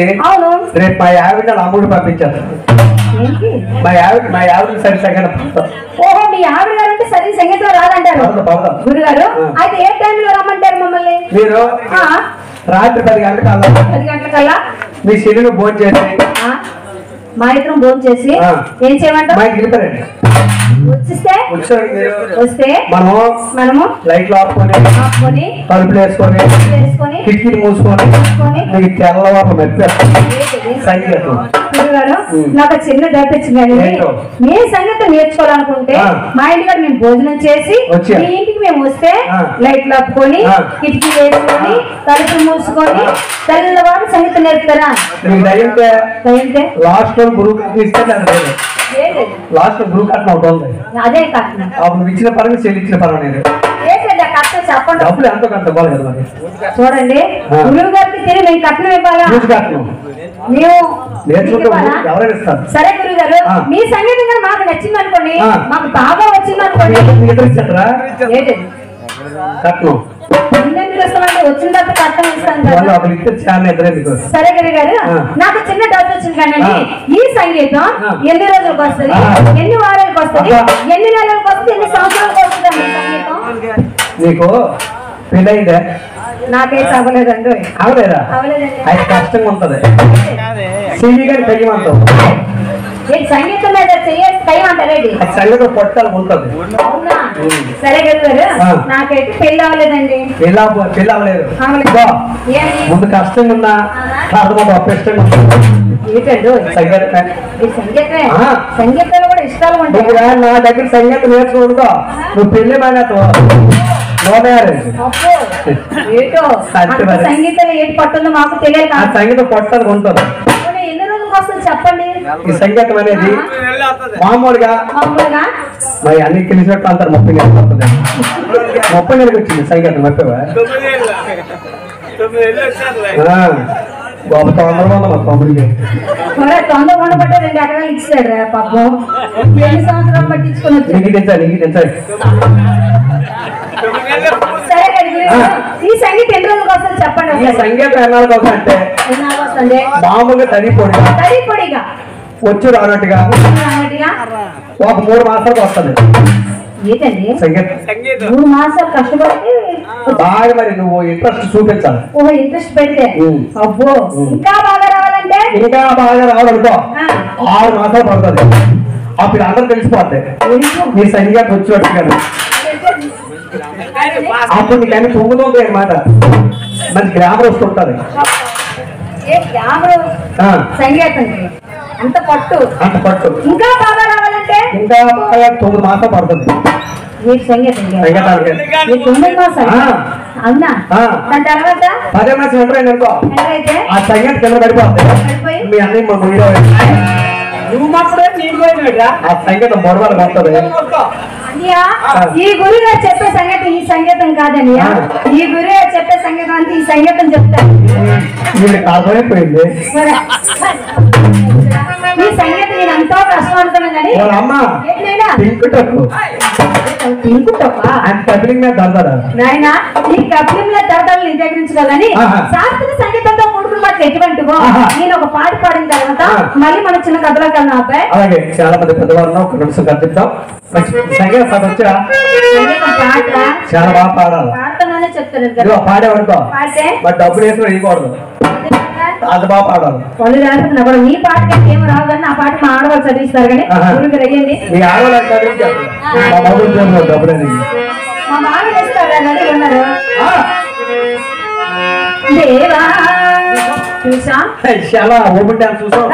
రేపు మా ఆవిడ అమ్ముడు పంపించారు ఏంటి? మా ఆవిడ మా ఆవిడ సరి సగన ఓహో మీ ఆవిడ గారు అంటే సరి సంగీతం రాదంటారు. గురుగారు. అయితే ఏ టైంలో రమ్మంటారు మమ్మల్ని? మీరు? ఆ, రాత్రి పది గంటలకు అలా. పది గంటలకల్లా? మీ శరీరం భోజనం చేసి ఆ, మా ఇద్దరం భోజనం చేసి. ఏం చేయమంటావు? మాకు వస్తే మనము మనము లైట్లు ఆపుకొని ఆపుకొని తలుపులు వేసుకొని కిటికీలు మూసుకొని తెల్లవారు? సంగీతం. నాకు చిన్న డౌట్ వచ్చిందండి ఏంటో? మీ సంగీతం నేర్చుకోవాలనుకుంటే. మా ఇంటికాడ మేము భోజనం చేసి. మీ ఇంటికి మేము వస్తే. లైట్లు ఆపుకొని. కిటికీ వేసుకొని తలుపులు మూసుకొని తెల్లవారు సంగీతం నేర్పుతారా లాస్ట్ గురువు ఇస్తే? లాస్ట్లో గురువు కట్నం ఒకటి ఉంది. అదే కట్నం నువ్వు ఇచ్చిన పరంగా చెల్లి ఇచ్చిన పరం నేను ఏంటండి ఆ కట్నం చెప్పండి. డబ్బులు ఎంతో కొంత ఇవ్వాలి కదా మరి. చూడండి. ఆ. గురువు గారికి తిరిగి మేము కట్నం ఇవ్వాలా? మేము సరే గురువు గారు ఆ. మీ సంగీతం కానీ మాకు నచ్చింది అనుకోండి. మాకు బాగా వచ్చింది అనుకోండి కట్నం వచ్చిన తర్వాత కట్టం ఇస్తాను సరే గురు. నాకు చిన్న డౌట్ వచ్చింది కానీ. ఈ సంగీతం. ఎన్ని రోజులకు వస్తుంది. ఎన్ని వారాలకు వస్తుంది. ఎన్ని నెలలకు వస్తుంది? ఎన్ని సంవత్సరాలకు వస్తుంది సంగీతం? నీకు పెళ్ళయిందే? నాకైతే అవ్వలేదండి అవలేదా అవ్వలేదండి. అది కష్టంగా ఉంటది. సివి గారి పెయ్యమంటావు ఏంటి సంగీతం మీద చేయాలి టైమంటారేంటి అది సంగతి పొట్టాలు ఉంటుంది అవునా? సరే గురు గారు ఆ. నాకైతే పెళ్ళి అవ్వలేదండి. పెళ్ళి పెళ్ళి అవ్వలేదు? ముందు కష్టంగా ఉన్నా తర్వాత ఏంటండి? సంగీతం సంగీతమే. సంగీతంలో కూడా ఇష్టాలు ఉంటాయి? నా దగ్గర సంగీతం నేర్చుకోడుకో నువ్వు పెళ్ళి మ్యారేజ్ అబ్బో, ఏటో? పట్టుందో మాకు తెలియదు సంగీతం పొట్టాలు ఉంటుంది వస్తుంది చెప్పండి. ఈ సంగీతం అనేది మామూలుగా మామూలుగా? మరి అన్ని తెలిసినట్టు అంటారు ముప్పై నెలలకు వస్తుంది ముప్పై నెలలకు వచ్చింది సంగీతం వచ్చారులే గొప్ప తొందరగా ఉంది మా తమ్ముడికి మరి తొందర ఉండబట్టే రెండు ఎకరాలు ఇచ్చాడు రా పాపం. ఎన్ని సంవత్సరాలు పట్టించుకొని వచ్చాడు? నీకు తెచ్చాయి నీకు తెచ్చాయి తొమ్మిదేళ్ళ సరే కదా గురు గారు. ఈ సంగీతం ఎన్ని వస్తుంది చెప్పండి ఈ. సంగీతం ఎన్నాళ్ళకి వస్తుంది అంటే ఎన్ని రోజులకు వస్తుంది? మామూలుగా తడిపోయి తడి పొడిగా? వచ్చి రానట్టుగా? ఒక మూడు మాసాలకు వస్తుంది. మూడు మాసాలు కష్టపడి బాగా మరి నువ్వు ఇంట్రెస్ట్ చూపించాలి. ఓ ఇంట్రెస్ట్ పెడితే. అబ్బో. ఇంకా బాగా రావాలంటే? ఇంకా బాగా రావాలనుకో ఆ, ఆరు మాసాలు పడుతుంది. అప్పుడు అందరూ తెలిసిపోతాయి? నీ సంగీతం వచ్చినట్టుగా అప్పుడు నీకు అన్ని పొంగుతుంది అనమాట మంచి గ్రామర్ వస్తుంటది. అంత పట్టు. అంత పట్టు. ఇంకా బాగా రావాలంటే? ఇంకా బాగా తొమ్మిది మాసాలు పడుతుంది. మీకు సంగీతం సంగీతానికి మీ తొమ్మిది మాసాలు. అవునా? ఆ. దాని తర్వాత? పదే మాసం ఎంటర్ అనుకో. ఆ సంగీతం కింద పడిపోతుంది మీ అన్నయ్య మా వీడియో నువ్వు మాత్రమే నీకు పోయినాడా ఆ సంగీతం బొడవలు కొడుతుంది అన్నయ్య. ఈ గురువు గారు చెప్పే సంగీతం ఈ సంగీతం కాదన్నయ్య. ఈ గురువు గారు చెప్పే సంగీతం ఈ సంగీతం మరి ఈ సంగీతం నేను ఎంతో కష్టం అనుకున్నాను కపిలింగ్ కప్లింలో తరతలు నీ. శాస్త్రీయ సంగీతంతో ఎటువంటివో. నేను ఒక పాట పాడిన తర్వాత. మళ్ళీ మన చిన్న కథలోకి వెళ్ళిన అబ్బాయి. అలాగే చాలా మంది పెద్దవారు ఒక నిమిషం కట్టిద్దాం సంగీత సార్ వచ్చా సంగీతం పాట. చాలా బాగా పాడాలి పాడుతున్నానే చెప్తారు ఇదిగో పాడేవనుకో పాడితే? మరి డబ్బులు వేసుకుని వేయకూడదు అది బాగా పాడాలి వాళ్ళు రాసుకున్నా కూడా మీ పాటకి ఏం రావు కానీ నా పాట మా ఆడవాళ్ళు చదివిస్తారు కానీ. గురువు అయ్యండి. మీ డబ్బులు మా వేస్తారు ఉన్నారు దేవా చూసా? చాలా ఓపెన్ డ్యాన్స్ చూసాం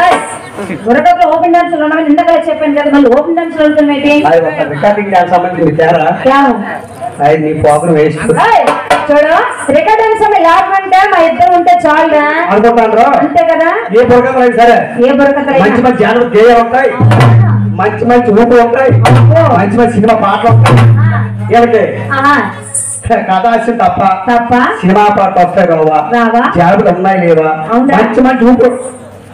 బుర్రకప్పుడు ఓపెన్ డాన్స్ ఉన్నామని ఇందాక చెప్పాను కదా మళ్ళీ ఓపెన్ డాన్స్ వెళ్తున్నాయి అది ఒక రికార్డింగ్ డ్యాన్స్ సంబంధించిన తేరా అది నీ ప్రోగ్రామ్ వేస్ట్ చూడు రికార్డ్ డాన్స్ అంటే లాభం అంటే మా ఇద్దరు ఉంటే అనుకుంటాను. అంతే కదా? ఏ సరే. ఏ మంచి మంచి గేయాలు ఉంటాయి. మంచి మంచి ఊపులు ఉంటాయి. మంచి మంచి సినిమా పాటలు ఉంటాయి. ఏమిటి? కథాస్యం తప్ప తప్ప సినిమా పాటలు వస్తాయి కావా రావా జాబులు ఉన్నాయి లేవా అవునా? మంచి మంచి ఊపులు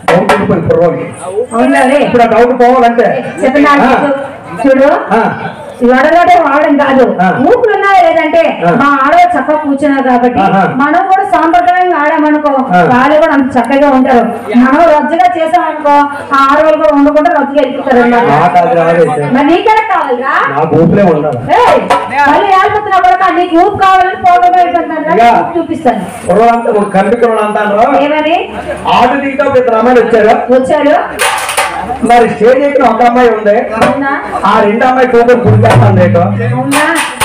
డౌట్ ఉండిపోయింది కుర్రోడికి అవునా రే ఇప్పుడు ఆ డౌట్ పోవాలంటే చెప్పండి ఆ, చూడు ఆ, లడలడే వాడడం కాదు. ఊపులు ఉన్నాయా లేదంటే ఆ. మా ఆడవాళ్ళు చక్కగా కూర్చున్నారు కాబట్టి. మనం కూడా సాంప్రదాయంగా ఆడామనుకో. వాళ్ళు కూడా అంత చక్కగా ఉంటారు. మనం రజ్జుగా చేసామనుకో ఆ ఆడవాళ్ళు కూడా ఉండకుండా వెళ్ళిపోతారు మరి నీకెలా కావాలిరా? నాకు ఊపిలే ఉండాలి ఏయ్, మళ్ళీ కూడా నీకు ఊపు కావాలని ఫోటో. చూపిస్తాను. ఏమని? ఆడు దిగుతా వచ్చారు. వచ్చారు? మరి స్టేజ్ ఎక్కిన ఒక అమ్మాయి ఉంది ఆ రెండు అమ్మాయి కూతురు గుర్తేస్తాను రేటు అవునా?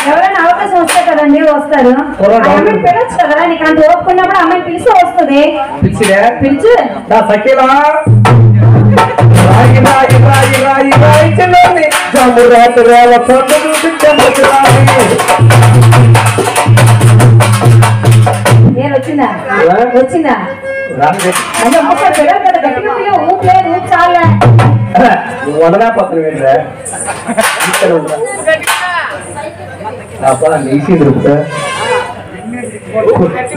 ఎవరైనా అవకాశం వస్తే కదండి వస్తారు. త్వరగా ఆ అమ్మాయిని పిలవచ్చు కదా నీకు అంత ఓపుకున్నప్పుడు అమ్మాయిని పిలిచి వస్తుంది. పిలిచిదే? పిలిచి. నా సఖీలా. రాయి రాయి రాయి రాయి రాయి చిన్నది జమ్ము రాత్రి రేవ చోటు చూపించమ్మ చిరాయి. నేను వచ్చిందా? వచ్చిందా. అంటే నువ్వు వండలేకపోతున్నావు ఏంట్రా? ఇక్కడ ఉండరా. అబ్బా నీసింది ఇప్పుడు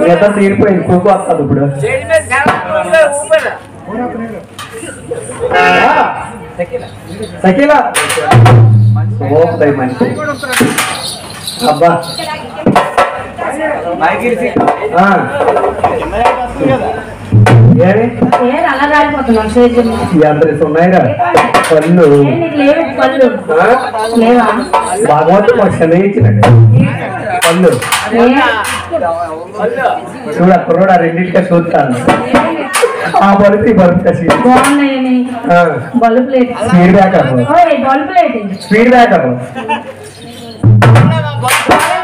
ఎంత తీరిపోయింది కుక్కు వస్తుంది ఇప్పుడు. స్టేజ్ మీద కనపడకుండా ఊపరు. సఖీలా ఓపుతాయి మనిషి అబ్బా ఆ. ఏమి? ఏం అలా రాలిపోతున్నాం స్టేజ్ మీద. ఈ అందరి ఉన్నాయిరా. పళ్ళు. ఏం నీకు లేవు పళ్ళు ఆ? లేవా భగవంతుడు మాకు క్షమ ఇచ్చినట్టు పళ్ళు. ఏ? చూడ కుర్రోడు ఆ రెండింటికే చూస్తాను. ఆ బలుపు ఈ బలుపు కసి బాగున్నాయని బల్బు ప్లేట్ స్పీడ్ బ్యాకప్ ఓయ్ బల్బు ప్లేట్ స్పీడ్ బ్యాకప్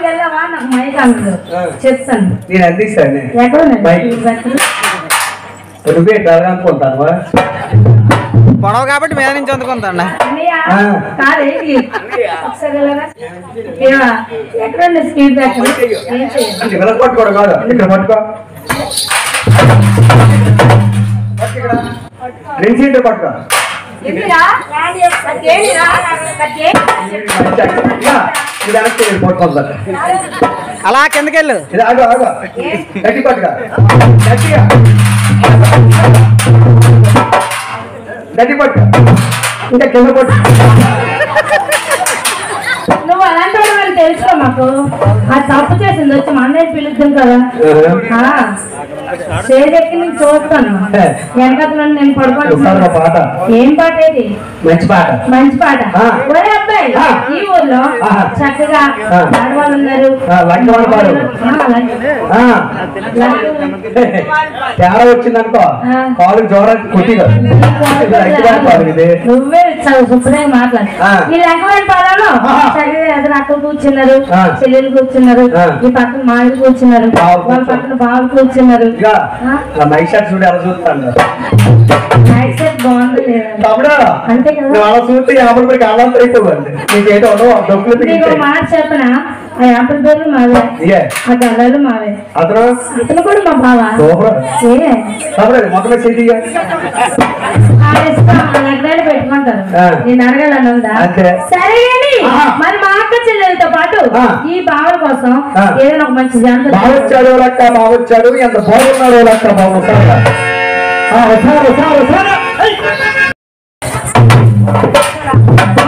వెళ్ళావా నాకు మైక్ అందులో చెప్తాను నేను అందిస్తాను ఎక్కడ మైక్. ఉన్నాయి నువ్వే డరగనుకుంటాను పొడవ కాబట్టి మీద నుంచి అందుకుంటాండి పట్టుకో. అలా కిందకెళ్ళు. గట్టి ఇంకా కింద పట్టు నువ్వు అలాంటి తెలుసుకో మాకు? ఆ తప్పు చేసింది వచ్చి మా అన్నయ్య పిలుద్దాం కదా. ఎక్కి నేను చూస్తాను వెనకతలో నేను పడుకోను పాట ఏం పాట ఇది మంచి పాట మంచి పాట. ఒరే అబ్బాయి. ఈ ఊర్లో. చక్కగా. ఆడవాళ్ళు ఉన్నారు తేడా వచ్చిందనుకో. కాలు జోరానికి కొట్టిగా నువ్వే శుభ్రంగా మాట్లాడు. ఈ. చక్కగా ఎదురు అక్కలు కూర్చున్నారు. చెల్లెలు కూర్చున్నారు. ఈ పక్కన మాయలు కూర్చున్నారు వాళ్ళ. పక్కన బావులు కూర్చున్నారు ఇక ఆ? ఆ మైక్ షాట్ చూడు ఎలా చూస్తాను. అంతే కదా. అలా చూస్తే యాభై రూపాయలకి అల్లం అయిపోయింది నీకేదో డబ్బులు మాట చెప్పనా? యాభై పేర్లు మావే ఇయే ఆ గల్లాలు మావే అతను ఇతను కూడా మా బావా సూపర్ ఏ తమ్ముడు మొత్తం చేతి ఆ ఇష్టం ఆ లగ్నాలు పెట్టుకుంటారు ఆ. నేను అడగాలని ఉందా అంతే. సరే కానీ ఆహా. మరి మా అక్క చెల్లెలతో పాటు ఆ. ఈ బావల కోసం ఆ. ఏదైనా ఒక మంచి జంట బాగొచ్చాడు లెక్క బాగొచ్చాడు ఎంత బాగున్నాడు లెక్క బాగుంటాడు వస్తారు వస్తారు వస్తారు ఒరే, అలా కాదు కానీ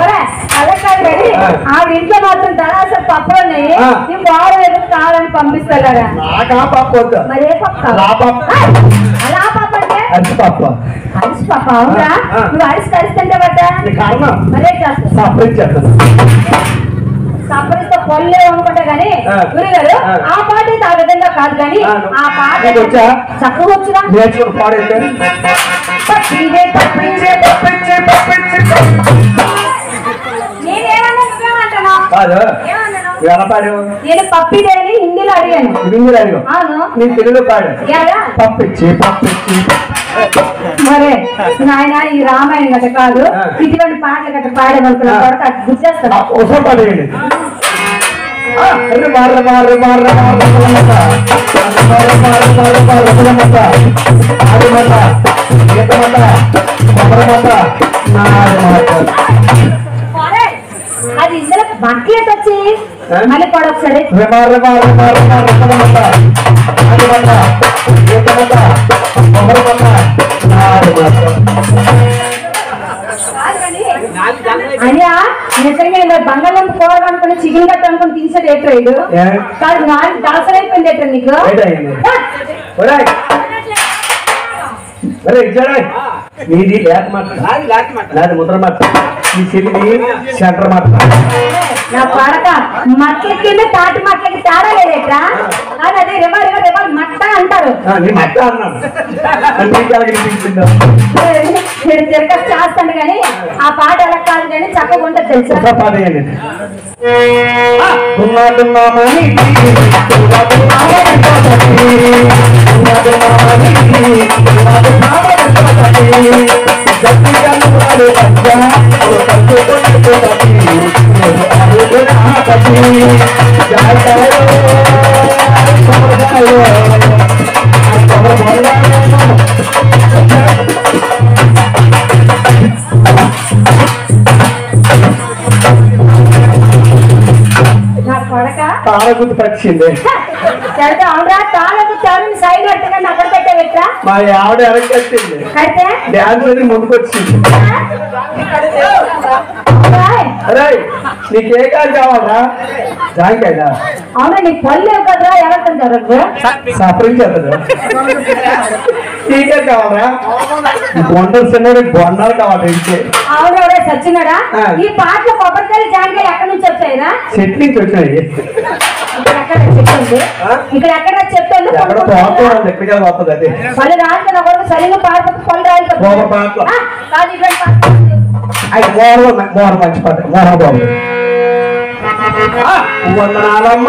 ఆ. ఇంట్లో మాత్రం తలాస పప్పులు ఉన్నాయి ఆ. నీ బావలు ఏదో కావాలని పంపిస్తారా నాకా పాప వద్దు మరి ఏ పప్పు పప్పు. అలా పప్పు అంటే అరిసి పాప అరిసి పప్పు అవునా. నువ్వు అరిసి కలిస్తుంటే బట్ట మరే చేస్తాను సంప్రదితో పొల్లే అనుకుంటా గానీ. గురుగారు ఆ. పాట ఆ విధంగా కాదు కానీ ఆ. పాట? చక్కగా. నేనేమన్నా నువ్వేమంటున్నావు? కాదు ఎలా పాడావు నేను పప్పిదే అని హిందీలో అడిగాను ఇందులో అడిగావు నీ తెలుగులో పాడు పప్పిచ్చి పప్పిచ్చి మరే నాయన ఈ రామాయణం గట్ట కాదు. ఇటువంటి పాటలు గట్ట పాడేదనుకున్న ఆ. కొడక గుర్తేస్తాను ఒకసారి పాడేయండి ఆ, అరే మార్ర మార్ర మార్ర మార్ర కులమత. మార్ర మార్ర మార్ర అది ఇందులో బట్టలేట్ వచ్చి? మళ్ళీ కూడా ఒకసారి. అనియా నిజంగా ఇలా బంగాళం కూర అనుకుని చికెన్ కట్ట అనుకుని తీసేది ఎట్రా ఇడు ఏ? కాదు నాకు దాసర అయిపోయింది ఎట్రా నీకు నీది లేక మాట. నాది ముద్ర మాట. ఈ చెల్లిది సెంటర్ మాట. నా పడక మట్ల కింద తాటి మట్లకి తేడా లేదేట్రా? అది అదే రివర్ రివర్ రివర్ మట్ట అంటారు. మట్ట అన్నాను తిరగ చేస్తాను కానీ ఆ పాట ఎలా కాదు కానీ చక్కగా ఉంటుంది తెలుసా వేయండి. ఆ, దున్నాదున్నామని, దున్నాదున్నామని తోటకి, దున్నాదున్నామని, దున్నాదున్నామని తోటకి, జట్టి జన్మలు మధ్య, ఒక కట్టు కొట్టు తోటకి, నేను అడుగున ఆటకి, జాయితాయో, సమరదాయో, సమరదాయో. నా కొడక తాళ గుర్తు పట్టింది చెడితే అవునరా తాళకు చెవిని సైడ్ పెట్టగానే అక్కడ పెట్టావెట్రా మా ఆవిడ వెనక్కి వచ్చింది. అయితే? డ్యాన్స్ అది ముందుకు వచ్చింది రాయ్. నీకే కాదు కావాలరా జాంకాయదా అవునా నీకు పళ్ళు ఎవరితో జరగదు సఫరింగ్ చేస్తుంది నీకే కావాలరా? బొండలు చిన్నవి బొండాలు కావాలి ఇంకే. అవును ఎవరే సచ్చినాడా? ఆ. ఈ పాటలు కొబ్బరికాయలు జాంకాయలు ఎక్కడి నుంచి వచ్చాయిరా చెట్టు నుంచి వచ్చినాయి ఇక్కడ ఎక్కడ చెప్తుంది? ఇక్కడ ఎక్కడ చెప్తుంది ఎక్కడ పోతుంది ఎక్కడికి వస్తుంది అది? పళ్ళు రాలిపోయిన ఒకరికి సరిగ్గా పాడిపోతే పళ్ళు మోహ పాటలు. కాదు. అది మోహ మోహ మంచి పాట బాబు వందనాలమ్మ.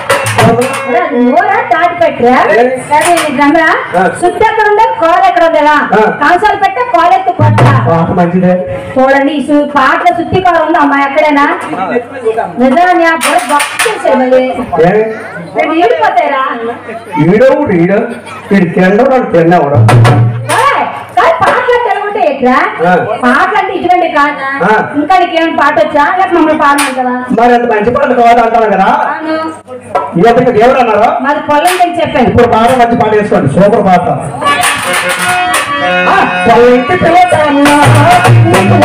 నీ గమరా ఆ. శుద్ధి ఎక్కడ ఉందా కోల ఎక్కడ ఉందా. కంసాలు పెట్టే కొట్ట పాట మంచిదే. చూడండి పాటలో శుద్ధి కూర ఉందా? అమ్మా ఎక్కడైనా? నిజాన్ని ఈడిపోతాయిరా ఈడో వీడు తిండో వాడు? తిన్నవాడు తెలుగుంటే ఎట్రా ఆ. పాటలు అంటే ఇటువంటి కాదా. ఇంకా నీకేమైనా పాట వచ్చా లేక మమ్మల్ని మరి అంత మంచి పాట కావాలి అంటాను కదా ఇవతకి దేవుడు అన్నారా? మాది పొలం దగ్గర చెప్పాను ఇప్పుడు పాట మంచి పాట వేసుకోండి. సూపర్ పాట. పొలంకి నీకు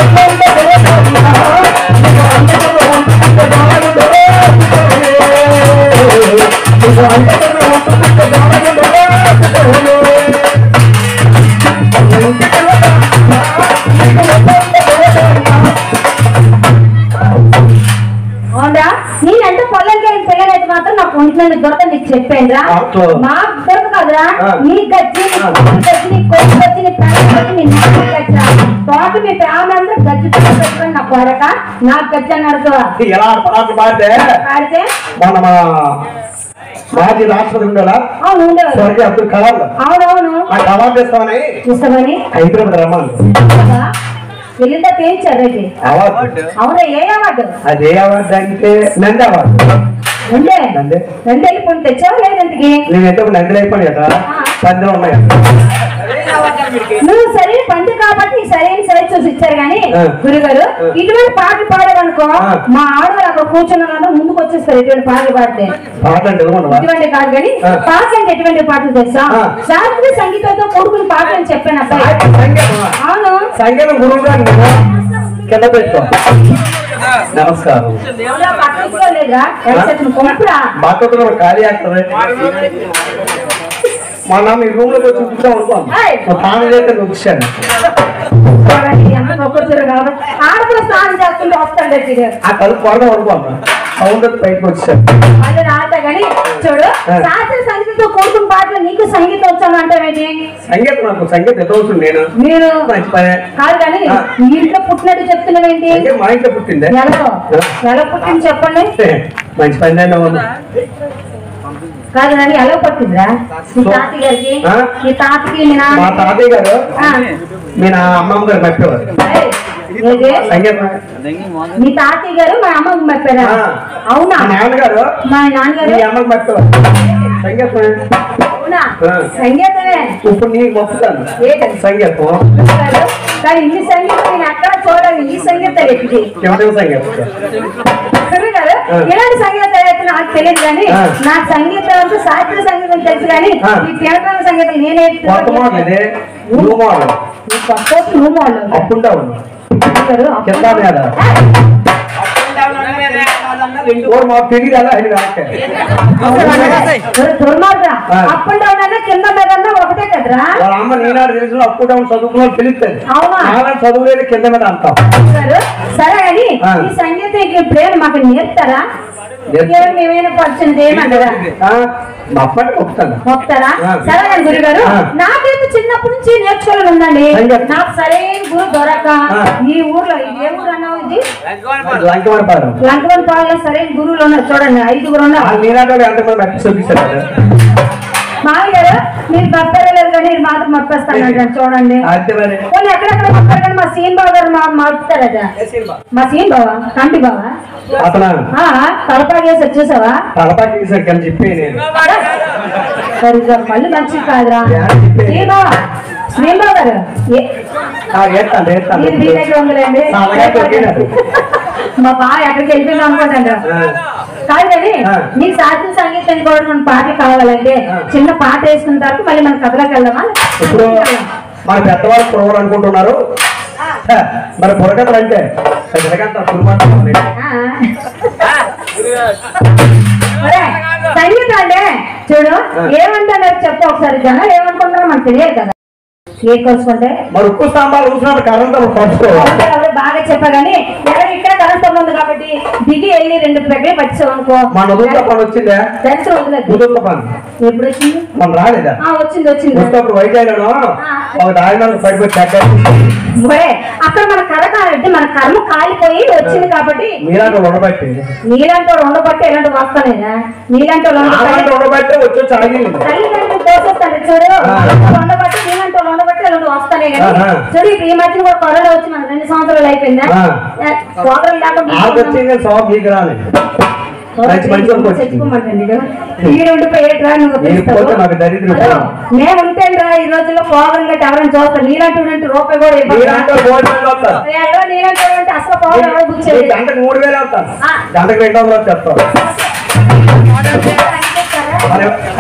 నాకు ఒంట్లో దొరక నీకు చెప్పానురా అట్లా. మా దొరక కదరా? ఆ. నీ గచ్చి నీ. కొడుకు గచ్చి నీ గచ్చి నీ తల్లి గచ్చి నీ నాన్న గచ్చా తోట మీ ప్రాణందరూ గచ్చి పెట్టుకొని నా కొడక నాకు గచ్చి అని అడుగుతావా ఎలా పాటలు పాడితే పాడితే మన మా మాజీ రాష్ట్రపతి ఉండేలా స్వర్గీయ అబ్దుల్ కలాం. అవునవును. ఆ కలాం చేస్తామని ఇష్టమని హైదరాబాద్ రమ్మను? వెళ్ళిందా అవార్డు. అవునా ఏ అవార్డు? అదే అవార్డు అంటే నంది అవార్డు. నంది రెండు వెళ్ళిపోయి తెచ్చావా లేదంతకి నేను ఎంత నందిలు అయిపోయి కదా పందులు ఉన్నాయి నువ్వు సరైన పంది కాబట్టి సరైన సైజ్ చూసి ఇచ్చారు కానీ. గురుగారు. ఇటువంటి పాటలు పాడారనుకో. మా ఆడవాళ్ళు అక్కడ కూర్చున్న ముందుకు వచ్చేస్తారు ఇటువంటి పాటలు పాడితే అంటే? ఇటువంటి కాదు కానీ. పాటలు అంటే ఎటువంటి పాటలు తెలుసా. శాస్త్రీయ సంగీతంతో కూడుకుని పాటలు అని చెప్పాను అబ్బాయి సంగీతమా? అవును సంగీతం గురువు కింద పెట్టుకో నమస్కారం ఎవరో పట్టించుకో లేదురా ఎవరు కొంపురా బాధ్యతలో ఖాళీ ಆಗ್ತದೆ మొన్న మీ రూమ్ లోకి వచ్చి చూపిస్తాం అనుకోండి ఏయ్. మా తాను చేస్తే నువ్వు వచ్చాను చూడండి, అమ్మ ఒక్కొక్కరు కాబట్టి ఆడపిల్ల స్నానం చేస్తుంటే వస్తాడు వీడు. ఆ కలుపు కొడదాం అనుకోండి సౌండ్ వచ్చి బయటకు వచ్చాను మళ్ళీ రాత కానీ చూడు సంగీతంతో కూడుకుని పాటలు నీకు సంగీతం వచ్చాను అంటావేంటి? సంగీతం నాకు సంగీతం ఎంత అవుతుంది నేను? కాదు కానీ. ఈ ఇంట్లో పుట్టినట్టు చెప్తున్నావేంటి? అంటే మా ఇంట్లో పుట్టిందే. ఎలాగో ఎలా? పుట్టింది చెప్పండి. మంచి పని కాదు కానీ ఎలా పుట్టిందిరా? మీ తాతయ్య గారికి? మీ తాతకి మీ మా తాతయ్య గారు. మీ నా అమ్మమ్మ గారు? సంగీతం మీ తాతయ్య గారు మా అమ్మకు ఆ. అవునా? మా నాన్నగారు మా మీ నాన్నగారు అమ్మకి మట్టు సంగీతం అవునా ఆ. సంగీతమే ఇప్పుడు నీకు మొక్కుతాను ఏంటది? సంగీతం గారు, కానీ ఇన్ని సంగీతం నేను అక్కడ చూడాలి ఈ సంగీతం ఎక్కింది కెమటం సంగీతం గురువు గారు ఆ. ఎలాంటి సంగీతం అయితే నాకు తెలియదు కానీ ఆ. నాకు సంగీతం అంతా శాస్త్రీయ సంగీతం తెలుసు కానీ ఆ. ఈ కేంద్రాల సంగీతం నేనే కొత్త మోడల్ ఇదే నువ్వు మోడల్ కొత్త నువ్వు మోడల్ అప్ అండ్ డౌన్ గారు, కింద మీద ఓ మాకు తెలియదు అలా ఇది వెనక్కి. దుర్మార్గ ఆ. అప్ అండ్ డౌన్ అన్నా కింద మీద అన్నా ఒకటే కదరా వాళ్ళ అమ్మ నేనాడు తెలుసు అప్ అండ్ డౌన్ చదువుకున్న వాళ్ళు తెలుస్తుంది అవునా? నాన్న చదువులేదు కింద మీద అంటాం గారు, సరే అని ఆ. ఈ సంగీతం ప్రేమ మాకు నేర్పుతారా మొక్తారా. సరే ఆ. నాకైతే చిన్నప్పటి నుంచి నేర్చుకోవాలని ఉందండి. నాకు సరైన గురు దొరక. ఈ ఊర్లో ఏ ఊరు అన్నావు ఇది? పాలెంలో సరైన గురువులు ఉన్నారు. చూడండి ఐదుగురు ఉన్నారు. కదా. మామగారు మీరు మప్పలేదు కానీ మీరు మాత్రం మప్పేస్తానంటారు చూడండి. కొన్ని ఎక్కడెక్కడ మప్పారు కానీ మా సీన్ బాబు గారు మా మడుపుతారట మా సీన్ బావా కంటి బావా. తలపాగేసి వచ్చేసావా? తలపాకి తీసాడు కానీ చెప్పి నేను. సరిగ్గా మళ్ళీ మంచిది కాదురా. సీన్ బావా సీన్ బాబు గారు మీ బావ ఎక్కడికి వెళ్ళిపోయింది అనుకుంటాను. కాదు కానీ ఆ. మీ శాస్త్రీయ సంగీతం కూడా మన పాటలు కావాలంటే. చిన్న పాట వేసుకున్న తర్వాత మళ్ళీ మన కథలోకి వెళ్దామా? ఇప్పుడు మన పెద్దవాళ్ళు పురవరు అనుకుంటున్నారు. మరి బుర్రకథలు అంటే? సంగీతం అంటే చూడు. ఏమంటారో చెప్పు ఒకసారి జనాలు ఏమనుకుంటారో మనకు తెలియదు కదా. ఏ కోసుకుంటే మరి ఉప్పు కరెంట్ పడుచుకోవాలి అవును, అవును, బాగా చెప్పా కానీ ఎవరు ఇక్కడ ఉంది కాబట్టి దిగి వెళ్ళి రెండు పెగ్గే పచ్చావు అనుకో. మన ఉదుట పని వచ్చిందా? తెలిసి పని ఎప్పుడు వచ్చింది? మన రాలేదా? వచ్చింది వచ్చింది. వచ్చినప్పుడు వైద్యాలను ఒక ఆయన పడిపోయి అక్కడ మన కథ కాదంటే మన కర్మ కాలిపోయి వచ్చింది కాబట్టి. మీలాంటి ఉండబట్టి. వాడు ఉండబట్టి ఎలాంటి వస్తానేనా అలాంటి ఉండబట్టి వచ్చి తల్లిదండ్రులు కోసేస్తాడు చూడు. ఉండబట్టి వాళ్ళు ఉండబట్టి వస్తానే కానీ ఇప్పుడు ఈ మధ్యన కూడా కరోనా వచ్చి మన రెండు సంవత్సరాలు అయిపోయిందా. సోదరులు లేకుండా. చచ్చిపోమంటండి ఈ రోజుల్లో పోగరం గట్టి ఎవరైనా చూస్తాం నీలాంటి రూపాయి కూడా నీలాంటి అంటే అసలు. గంటకు మూడు వేలు ఆ. గంటకు రెండు వందలు చెప్తాను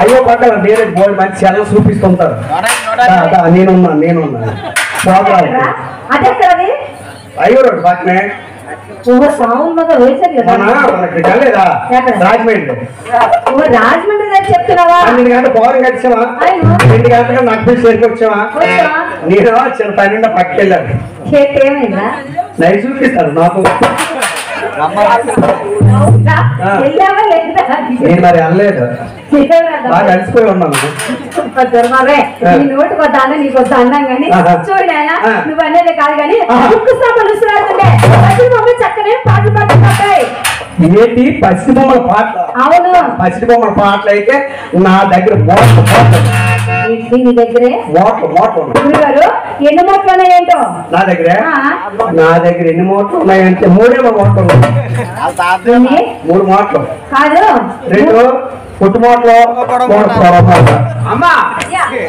అయ్యో పక్కన వేరే బోర్డు మంచి చాలా చూపిస్తుంటారు. నేనున్నా నేనున్నా. అయ్యో రోడ్డు పక్కనే? రాజమండ్రి. చెప్తున్నావా. రెండు గంటలకు నాకు పిలిచి? నేను చిన్న పన్నెండు పక్కకి వెళ్ళాను. చేతి ఏమైందా? నైట్ చూపిస్తారు నాకు అవునా? ఆ. వెళ్ళావా లేదా నేను మరి వెళ్ళావా? బాగా అలసిపోయి ఉన్నాను నోటి నీకు వద్ద అన్నం కానీ. చూడు. నువ్వు అనేది కాదు కానీ. ఉక్కు చక్కనే పాటలు పాడుతుంటాయి ఏంటి? పసిడి బొమ్మల పాటలు? అవును. పసిడి బొమ్మల పాటలు అయితే నా దగ్గర మోట్లు మోట్లు దగ్గరే? మోట్లు మోట్లు గురుగారు ఎన్ని ఉన్నాయేంటో? నా దగ్గర? ఆ. నా దగ్గర ఎన్ని మోట్లు ఉన్నాయంటే మూడే మోట్లు? మూడు మోట్లు. కాదు. రెండు పుట్టు మోట్లు మూడు పొర మోట్లు. అమ్మా.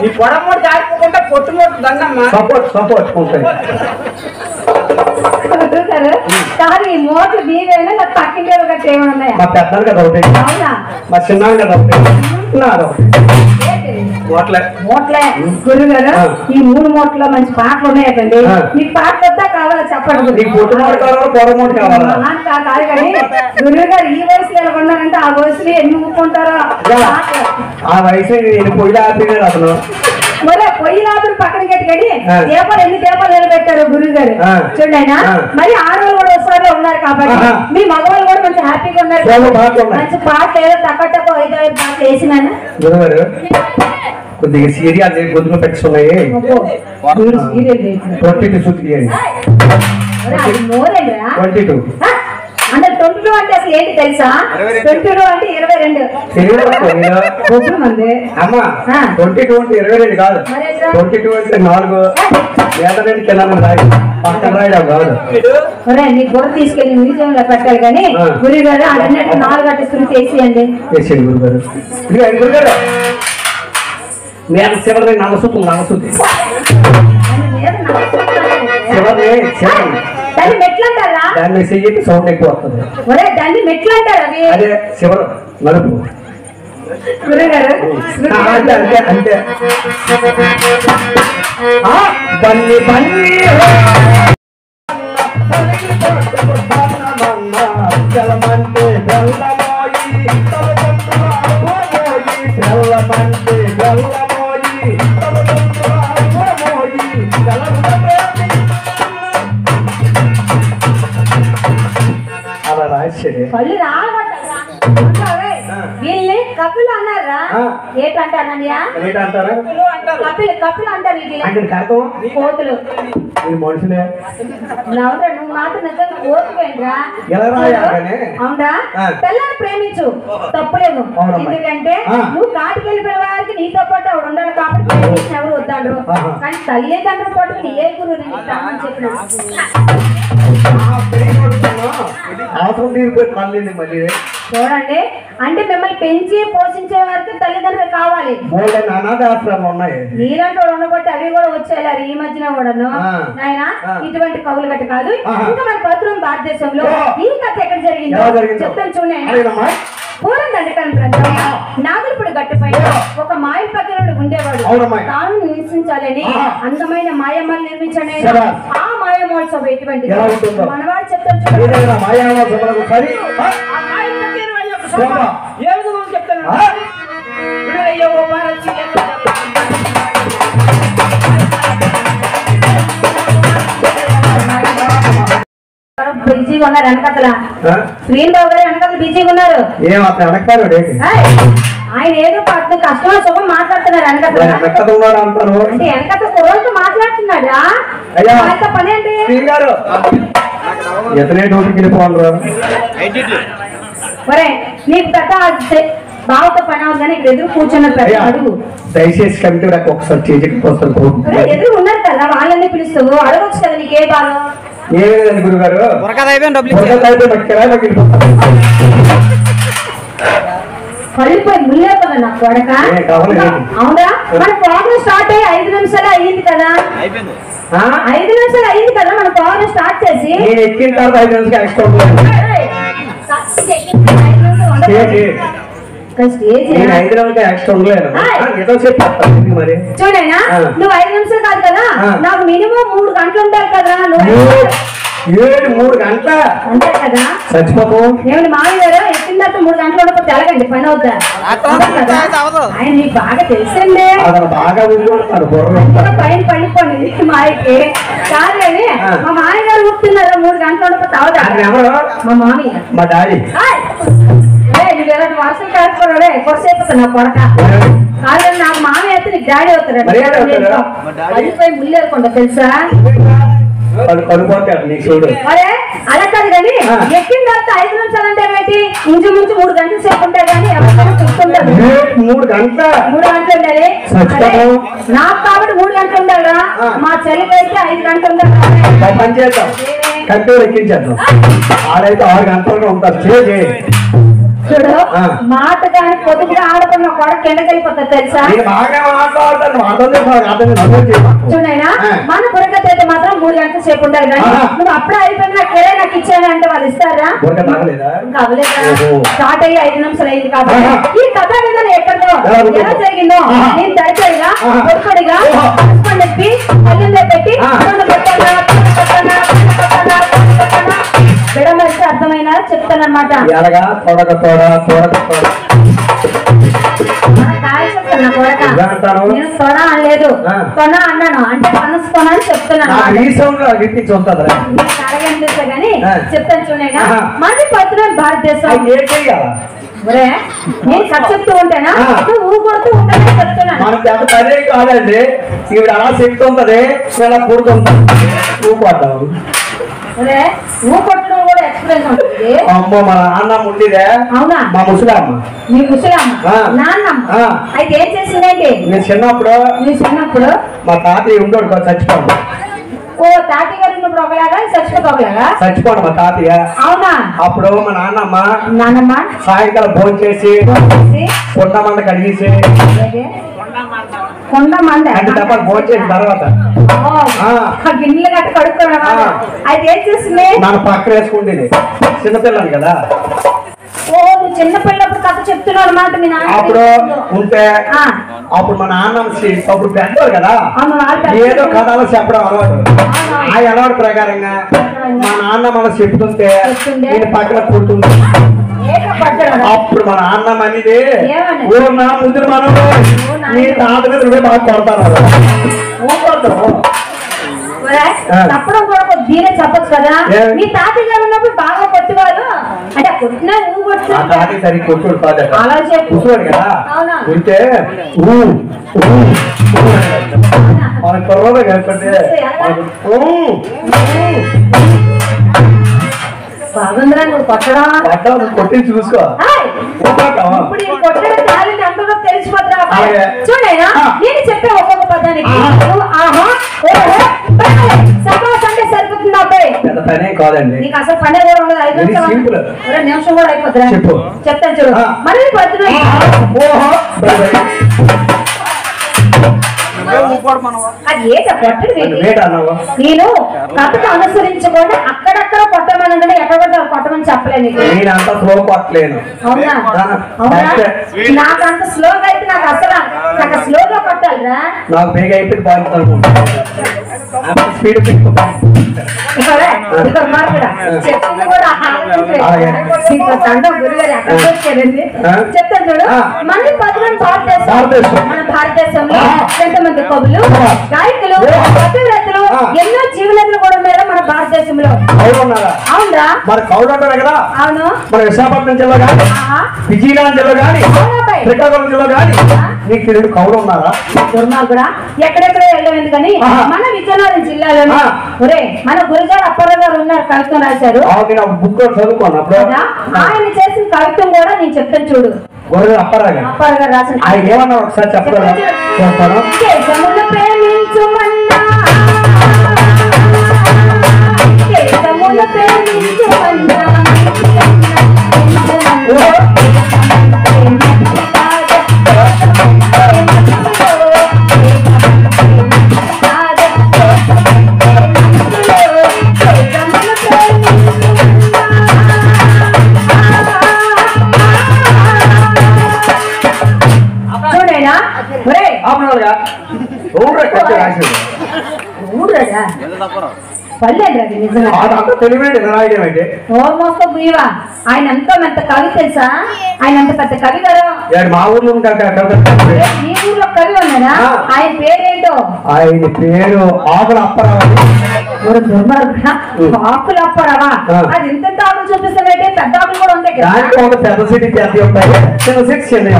ఈ పొడమూడు దాటుకుంటే పొట్టుమూడు దండమ్మా. సపోర్ట్ సపోర్ట్ ఉంటాయి. కాదు ఈ మోట్లు మీవేనా నాకు పక్కింటి గట్రా ఏమైనా ఉన్నాయా? మా పెద్దలు కదా ఒకటి. అవునా? మా చిన్న కదా ఒకటి. నాది ఒకటి. ఏంటి? మోట్లే. మోట్లే. గురుగారు ఆ. ఈ మూడు మోట్ల మంచి పాటలు ఉన్నాయండి ఆ. మీకు పాట వద్దా కావాలా? చెప్పండి నీకు పుట్టు మోటు కావాలా? పొర మోటు కావాలా? ఆ, కా- కాదు కానీ గురువు గారు ఈ వయసులో ఎలా ఉన్నారంటే ఆ వయసులో ఎన్ని ఊపుకుంటారో. ఆ వయసు నేను పొయ్యి ఆపినాడు అతను. మరి పొయ్యి లాభం పక్కన కట్టుకొని ఆ. దీపాలు ఎన్ని దీపాలు నిలబెట్టారు గురువు గారు. చూడండి ఆయన. మరి ఆడవాళ్ళు కూడా ఒకసారి ఉన్నారు కాబట్టి. మీ మగవాళ్ళు కూడా మంచి హ్యాపీగా ఉన్నారు. మంచి పాటలు ఏదో తక్కువ తక్కువ ఐదు ఐదు పాటలు వేసినాను కొద్దిగా సీరియల్ గొంతులో పెట్టుకున్నాయి ట్వంటీ టూ ట్వంటీ టూ అంటే ట్వంటీ టూ అంటే అసలు ఏంటి తెలుసా? ట్వంటీ టూ అంటే ఇరవై రెండు. అమ్మా. ట్వంటీ టూ అంటే ఇరవై రెండు కాదు? ట్వంటీ టూ అంటే నాలుగు. ఏడ రెండు కింద రాయి. పక్కన రాయడం కాదు. ఒరే నీ బుర్ర తీసుకెళ్ళి మ్యూజియం లో పెట్టాలి కానీ. గురి గారు అన్నట్టు నాలుగు అట్టిస్తుంది చేసేయండి. నేను చివరి చివరి చివరి దాన్ని మెట్లు అంటారా దాన్ని చెయ్యి సౌండ్ ఎక్కువ వస్తుంది ఒరే దాన్ని మెట్లు అంటారు అవి అదే చివరి నలుపు అంతే అంతే అంతే ఆ, బన్ని బన్ని జలమంటే బెల్లమోయి రాశాడు పళ్ళు ఒరే, వీళ్ళని కప్పులు అన్నారా? ఏంటంటారా కప్పులు కప్పులు అంటారు? వీళ్ళని అంటే అర్థం కోతులు. మనుషులే. నవ్వురా నిజంగా? అవునా. పిల్లల్ని ప్రేమించు తప్పులేదు. ఎందుకంటే. నువ్వు కాటికి వెళ్ళిపోయే వారికి నీతో పాటు ఆవిడ ఉండాలి కాబట్టి ఎవరు వద్దాడు. కానీ తల్లిదండ్రులు పట్టుకుని ఏ గురువు నేను చెప్పిన చూడండి అంటే మిమ్మల్ని పెంచి పోషించే వారికి తల్లిదండ్రులు కావాలి నీలాంటి ఉండబట్టి అవి కూడా వచ్చేయాలి ఈ మధ్యన కూడాను. నాయన. ఇటువంటి కవులు గట్ట కాదు. ఇంకా మన భారతదేశంలో. ఈ కథ ఎక్కడ జరిగిందో? చెప్తాను చూడండి? పూర్వం దండకాలం ప్రాంతం నాగులపూడి గట్టుపైన ఒక మాయ పక్కనుడు ఉండేవాడు. తాను నివసించాలని. అందమైన మాయమ్మలు నిర్మించాడు. ఆ మాయమోత్సవం ఎటువంటిది? ఎలా ఉంటుందో? మనవాడు చెప్తాను చూడండి. ఏదైనా బిజీగా ఉన్నారు వెనకతల గారు వెనకతలు బిజీగా ఉన్నారు ఆయన ఏదో పట్టు కష్టమో సుఖం మాట్లాడుతున్నారు వెనకతల. అంటే వెనకత కుర్రోళ్ళతో మాట్లాడుతున్నాడా? పని ఒరే నీకు పెద్ద బావతో పని అవుతుంది కానీ ఇక్కడ ఎదురు కూర్చున్న అడుగు. దయచేసి కమిటీ నాకు ఒకసారి ఎదురు ఉన్నారు కదా వాళ్ళని పిలుస్తావు. అడగొచ్చు కదా నీకే బాధ? ఏమీ లేదండి గురుగారు. వెళ్ళిపోతాను. పళ్ళిపోయి ముల్లేపదా నా కొడక? ఏ. అవునా? మన ప్రోగ్రామ్ స్టార్ట్ అయ్యి ఐదు నిమిషాలు అయ్యింది కదా? ఐదు నిమిషాలు అయ్యింది కదా మన ప్రోగ్రామ్ స్టార్ట్ చేసి? నేను ఎక్కిన తర్వాత ఐదు నిమిషాలు ఎక్స్ట్రా నేను నిమిషాలు ఎక్స్ట్రా ఉండలేను చెప్పి మరి. చూడైనా. నువ్వు ఐదు నిమిషాలు కాదు కదా. నాకు మినిమం మూడు గంటలు ఉండాలి కదా? నువ్వు ఏడు మూడు గంటల? అంతే కదా? చచ్చిపోతాం ఏమన్నా మామయ్య గారు ఎక్కిన తర్వాత మూడు గంటలు ఉండకపోతే ఎలాగండి? పని అవుతా. ఆయన బాగా తెలుసండి. బాగా ఇంకా పైన పడిపోండి మాయకి కాదు కానీ. మా మామయ్య గారు మూడు గంటలు ఉండకపోతే అవుతా మా మామయ్య. మా డాడీ. వర్షం కాకపోవడే కొరసేపు నా కొడక. కాదు నాకు మామయ్య అయితే నీకు డాడీ అవుతాడు? పడిపోయి ముల్లేరుకుంటా తెలుసా? అలా కాదు కానీ. ఎక్కిన తర్వాత ఐదు నిమిషాలు అంటే ఏంటి? ఇంచు ముంచు మూడు గంటల సేపు ఉంటాయి కానీ ఎవరికైనా చూస్తుంటారు ఏడు మూడు గంటల? మూడు గంటలు ఉండాలి. చచ్చిపోతాం. అరే, నాకు కాబట్టి మూడు గంటలు ఉండాలా ఆ. మా చెల్లికి అయితే ఐదు గంటలు ఉండాలి. పని చేద్దాం. కంటే ఎక్కించేద్దాం. ఆడైతే ఆరు గంటలుగా ఉంటారు. చూడు. మాట కానీ పొద్దుగా ఆడుకున్న కొడక ఎండకెళ్ళిపోతుంది తెలుసా చూడైనా. మన బుర్రకథ అయితే మాత్రం మూడు గంటల సేపు ఉండాలి. నువ్వు అప్పుడే అయిపోయిన కిరాయి నాకు ఇచ్చాను అంటే వాళ్ళు ఇస్తారా. స్టార్ట్ అయ్యి ఐదు నిమిషాలు అయింది కాబట్టి. ఈ కథ విధానం ఎక్కడో ఎలా జరిగిందో. నేను. హస్బెండ్ చెప్పి పల్లెల్లో పెట్టి చెప్తానమాట ఎలాగా? తొడక తోడ తోడక తోడ? నేను అనలేదు. తొన అన్నాను. అంటే అని చెప్తున్నాను అడగనిపిస్తా కానీ. చెప్తాను చూడగా. పత్రం భారతదేశం. నేను చెప్తూ ఉంటానా? ఉంటానని చెప్తున్నాను. కాదండి. ఈవిడ అలా చెప్తుంటది ఇలా అమ్మ మా నాన్న ఉండిదే. అవునా? మా ముసలమ్మ. నీ ముసలమ్మ. నాన్నమ్మ? ఆ. అయితే ఏం చేసిందండి? నేను చిన్నప్పుడు నీ చిన్నప్పుడు? మా తాతయ్య ఉండోడు కదా చచ్చిపోయాడు ఓ తాటి గారు ఉన్నప్పుడు ఒకలాగా చచ్చిపోతే ఒకలాగా? చచ్చిపోడు మా తాతయ్య. అవునా? అప్పుడు మా నాన్నమ్మ నానమ్మ సాయంకాలం భోజనం చేసి మంద కడిగేసి మంద తర్వాత. ఓ, ఆ. ఆ గిన్నెలు గట్ట కడుక్కున్నా ఆ. అయితే ఏం చేస్తుంది నన్ను పక్కన వేసుకుంటుంది చిన్నపిల్లని కదా. ఓ నువ్వు కథ చెప్తున్నావు అనమాట మీ నాన్న అప్పుడు ఉంటే. అప్పుడు మా నాన్న అప్పుడు పెద్దవారు కదా. ఏదో కథలు చెప్పడం అలవాటు. ఆ అలవాటు ప్రకారంగా మా నాన్న మనం చెప్తుంటే? నేను పక్కన పడ్డాడు అప్పుడు మా నాన్న అనేది ఏమని? ఊరు నా ముందు మనం నీ తాత మీద నువ్వే బాగా కొడతాను. తప్పడం కూడా ధీరే చెప్పొచ్చు కదా? మీ తాతయ్య గారు ఉన్నప్పుడు బాగా కొట్టువారు? అంటే కొట్టినా ఆ కొట్టు సరి కొట్టుడు అలా చెప్పు. కదా? ఉంటే. మన బాగుందిరా నువ్వు కొట్టడం కొట్టి చూసుకో. ఇప్పుడు ఈ కొట్టడం ఎంతలో తెలిసిపోతున్నా. అలాగే. చూడైనా. నేను చెప్పే ఒక్కొక్క పదానికి. ఆహా ఓహో. సమాస్ అంటే సరిపోతుంది అబ్బాయి? పెద్ద పనేం కాదండి. నీకు అసలు పనే కూడా ఉండదు. ఐదు నిమిషాలు నిమిషం కూడా అయిపోతుందా చెప్పు. చెప్తాను చూడు. పడుతున్నాయి ఓహో బై. అది ఏంట నేను కథకు అనుసరించకుండా అక్కడక్కడ కొట్టమని అంటే ఎక్కడ పడితే అక్కడ కొట్టమని చెప్పలే నీకు. నేను అంత స్లో కొట్టలేను. అవునా. నాకు అంత స్లోగా అయితే నాకు అసలు నాకు స్లోగా కొట్టాలిరా? నాకు బేగ స్పీడ్? చెప్తాను చూడు. మన పదకొండు భారతదేశం. మన భారతదేశంలో. ఎంతమంది కవులు ఆ. గాయకులు ఆ. ఎన్నో జీవనదులు కూడా ఉన్నారా మన భారతదేశంలో. అవునరా. మరి కౌలు అంటారు కదా? అవును. మన విశాఖపట్నం జిల్లా కానీ. విజయనగరం జిల్లా కానీ. శ్రీకాకుళం జిల్లా కానీ నీకు తెలియదు కౌలు ఉన్నారా? దుర్మార్గుడా? ఎక్కడెక్కడో వెళ్ళలేదు కానీ. మన విజయనగరం జిల్లాలోనే. ఒరే మన గురుజాడ అప్పారావు గారు ఉన్నారు కవిత్వం రాశారు. అవును బుక్ చదువుకోను ఆయన చేసిన కవిత్వం కూడా నేను చెప్తాను చూడు. గొర్రె అప్పారాగా అప్పారావు గారు ఆయన ఏమన్నా ఒకసారి చెప్తాను ఆయన ఎంతో పెద్ద కవి తెలుసా? ఆయన ఎంత పెద్ద కవి ఏడు మా ఊర్లో ఈ ఊర్లో కవి ఉన్నాడా. ఆయన పేరేంటో? ఆయన పేరు ఆకుల అప్పారావు. దుర్మార్గుడా ఆకులు అప్పారావా. అది ఇంత ఆకులు చూపిస్తానంటే పెద్ద ఆకులు కూడా ఉంటాయి దాంట్లో ఒక పెద్ద సిటీ పెద్ద ఉంటాయి. చిన్న సిటీ చిన్న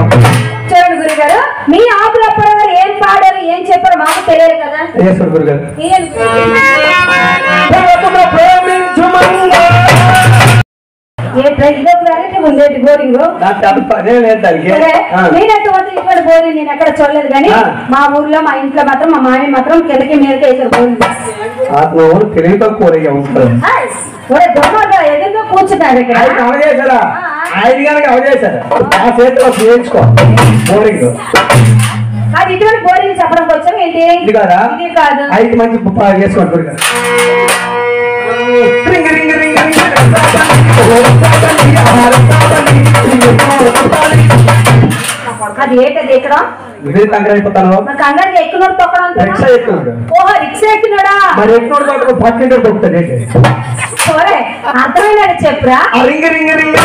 చూడండి గురుగారు మీ ఆకులు అప్పారావు గారు ఏం పాడారు ఏం చెప్పారు మాకు తెలియదు కదా. ఈశ్వర్ గురు గారు ఏం వెరైటీ ఉండేది బోరింగ్? ఇక్కడ నేను ఎక్కడ చూడలేదు కానీ. మా ఊర్లో మా ఇంట్లో మాత్రం మా మామి మాత్రం కిందకి మీదకి వేసారు బోరింగ్. ఎదురుగా కూర్చున్నాడు ఇక్కడ? ఆయన అవజేశారా ఆయన కనుక అవజేశారు ఆ చేతిలో చేయించుకో. బోరింగ్. అది ఇటువంటి బోరింగ్ చెప్పడానికి వచ్చాం ఏంటి? ఇది కాదా? ఇది కాదు. ఐదు మంచి పుప్ప చేసుకోండి అది ఏంటది ఇక్కడ? ఇది తంగర అయిపోతాను మనకు అందరికి ఎక్కునోడు తొక్కడం? రిక్షా ఎక్కున్నాడు ఓహో రిక్షా ఎక్కినాడా? మరి ఎక్కడ పట్టుకో పక్కింటి దొరుకుతుంది ఏంటి? సరే అర్థమైనాడు చెప్పురా? రింగ్ రింగ్ రింగ్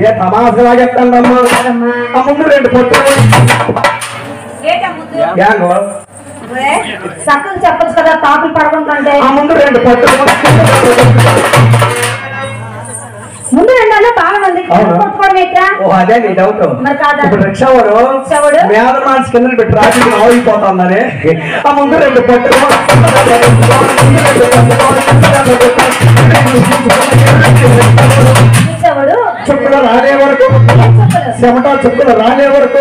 ఏ చెప్తాండమ్మా ఆ ముందు రెండు పొట్టు ఏంటా ముందు యాంగో ఒరే, చక్కగా చెప్పొచ్చు కదా తాకులు పడకుంటుంటే ఆ ముందు రెండు పొట్టు ముందు రెండన్నా బాగా మంది అవును. కొట్టుకోవడం ఏంట్రా ఓ అదే నీ డౌట్ మరి కాదా? ఇప్పుడు రిక్షా వాడు రిక్షా వాడు? మేద మనసు కింద పెట్టి ట్రాఫిక్ ఆగిపోతుందని ఆ ముందు రెండు పొట్టు చూసేవాడు చుక్కలు రాలే వరకు చెమట చుక్కలు రాలే వరకు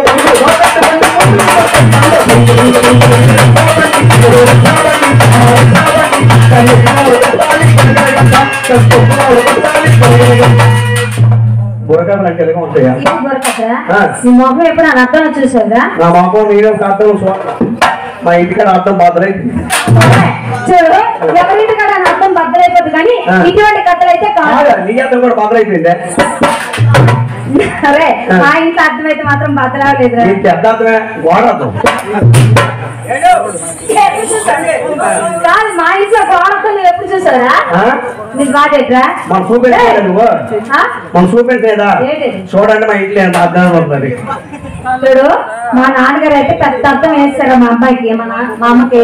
బురకాలు ఉంటాయా. నీ మొహం ఎప్పుడు అర్థం నా నేను అర్థం మా ఇంటికాడ అర్థం చూడు అర్థం బద్దలైపోతుంది కానీ. ఇటువంటి కథలు అయితే కాదు నీ అర్థం కూడా బాధలైపోయిందే ఆ. మా ఇంట్లో అర్థమైతే మాత్రం అర్థం కాదు మా ఇంట్లో గోడకు నువ్వు ఎప్పుడు చూసారా? నీకు బాధేట్రా మన చూపించలేదా నువ్వు? మన ఏంటి? చూడండి మా ఇంట్లో ఎంత అర్థం ఉంటుంది చూడు మా నాన్నగారు అయితే పెద్ద అర్థం వేస్తారు మా అబ్బాయికి మా నా- మా అమ్మకి.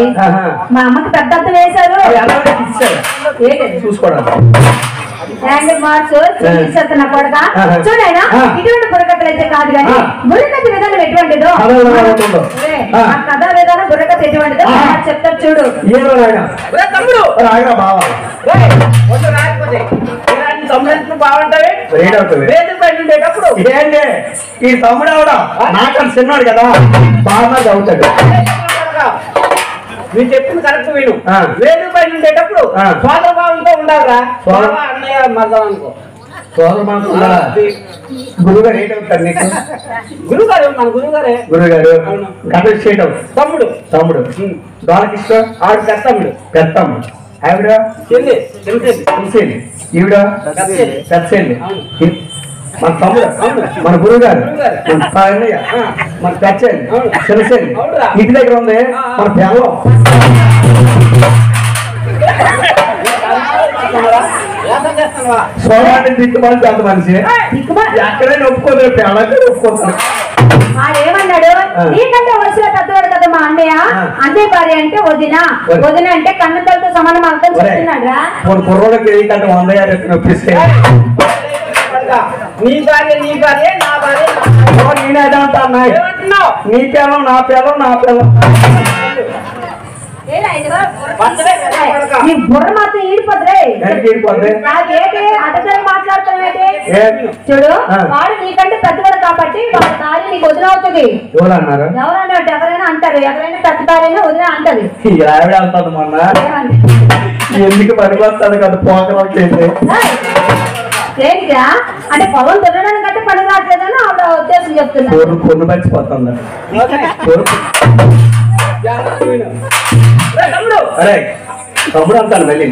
మా అమ్మకి పెద్ద అర్థం వేశారు. అవి మార్చు. చూడైనా. ఇటువంటి బుర్రకథలు అయితే కాదు కానీ. బుర్రకథ విధానం ఎటువంటిదో? ఆ. కథ విధానం బుర్రకథ ఎటువంటిదో చెప్తారు చూడు. తమ్ముడు? వేదిక పైన ఉండేటప్పుడు. ఏంటి? ఈ తమ్ముడు ఎవడా నాకన్నా చిన్నాడు కదా. బాగా చదువుతాడు. మీరు చెప్పింది కరెక్ట్ విను. వేదిక పైన ఉండేటప్పుడు. సోదర భావంతో ఉండాలిరా. సోదర- అన్నయ్య మద్దం అనుకో. గురుగారు నీకు? గురుగారు మన గురుగారే. చేయటం. తమ్ముడు. తమ్ముడు. ఆవిడ పెద్దమ్ముడు ఆవిడ? చెల్లి. ఈవిడ. మన తమ్ముడు. మన గురుగారు గురుగారు. మన ఆ. మన. తెలిసేది అవునురా. ఇంటి దగ్గర ఉంది. మన చేస్తున్నావా సోమాన్ని దిక్కుమాలి పెద్ద మనిషి ఎక్కడైనా ఒప్పుకోదు పిల్లలకి ఒప్పుకోతాను ఏమన్నాడు. నీకంటే వరుసలో పెద్దవాడు కదా మా అన్నయ్య. అన్నయ్య భార్య అంటే వదిన. వదిన అంటే కన్నతలతో సమానం అర్థం చెప్తున్నాడు రా ఏంటంటే ఒప్పిస్తే పడక. నీ భార్య నీ భార్య నా భార్య నా భార్య. ఓ, నేనే అదే అంటా అన్నాయ్. ఏమంటున్నావు నీ పిల్లం నా పిల్లం నా బుర్ర మాత్రం ఈడిపోద్రే ఈడిపోద్ది? నాకేంటి? చూడు. వాడు పెద్దవాడు కాబట్టి వాడి భార్య నీకు వదిన అవుతుంది ఎవరైనా ఎవరైనా అంటారు ఎవరైనా పెద్ద భార్యనే వదిన అంటది ఈ ఆవిడ వెళ్తాను మొన్న ఏమండి? ఎందుకు పనికొస్తాను కదా పోకలోకి ఏయ్! దేనికా అంటే పొలం దున్నడానికి అంటే పని రావట్లేదని ఆవిడ ఉద్దేశం చెప్తున్నా. పొరు పొన్ను మర్చిపోతుంది అరే తమ్ముడు అంటాను మళ్ళీ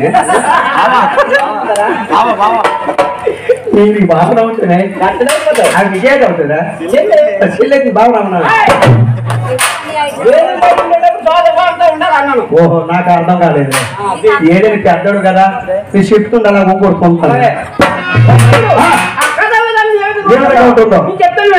నీకు బాగా అవుతున్నాయి కట్టలేకపోతావు. అది విజయ్ అవుతుందా చెల్లి. చెల్లెకి ఉండాలి అన్నాను. ఓహో నాకు అర్థం కాలేదు. ఏదైనా పెద్దడు కదా నేను చెప్తుండే అలా ఊకొడుకుంటాను చెప్తాను